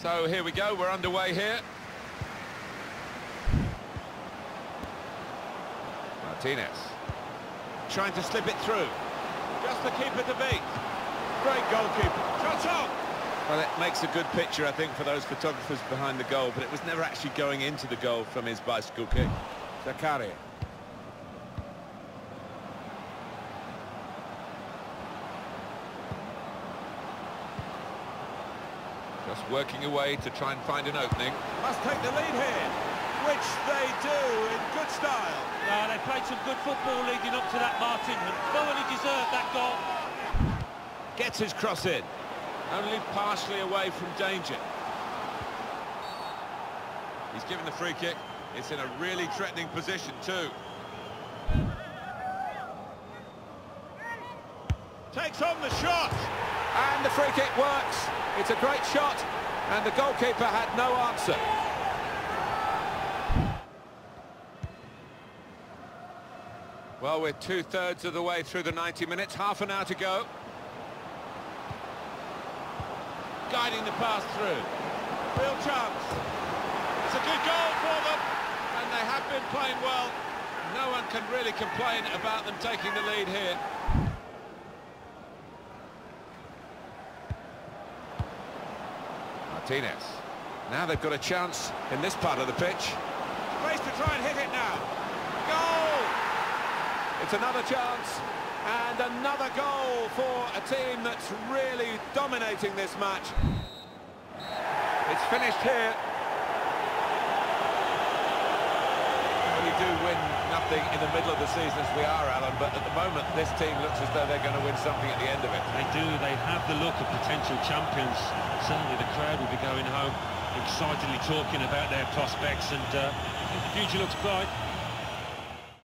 So here we go, we're underway here. Martinez. Trying to slip it through. Just the keeper to beat. Great goalkeeper. Shot on! Well, it makes a good picture, I think, for those photographers behind the goal, but it was never actually going into the goal from his bicycle kick. Zakaria. Just working away to try and find an opening. Must take the lead here, which they do in good style. Uh, they played some good football leading up to that, Martin, and thoroughly deserved that goal. Gets his cross in. Only partially away from danger. He's given the free kick. It's in a really threatening position too. Takes on the shot. And the free kick works. It's a great shot. And the goalkeeper had no answer. Well, we're two-thirds of the way through the 90 minutes. Half an hour to go. Guiding the pass through. Real chance. It's a good goal for them. And they have been playing well. No one can really complain about them taking the lead here. Martinez. Now they've got a chance in this part of the pitch. Space to try and hit it now. Goal! It's another chance and another goal for a team that's really dominating this match. It's finished here. Well, you do win nothing in the middle of the season as we are, Alan, but at the moment this team looks as though they're going to win something at the end of it. They do, they have the look of potential champions. Certainly the crowd will be going home excitedly talking about their prospects and uh, the future looks bright.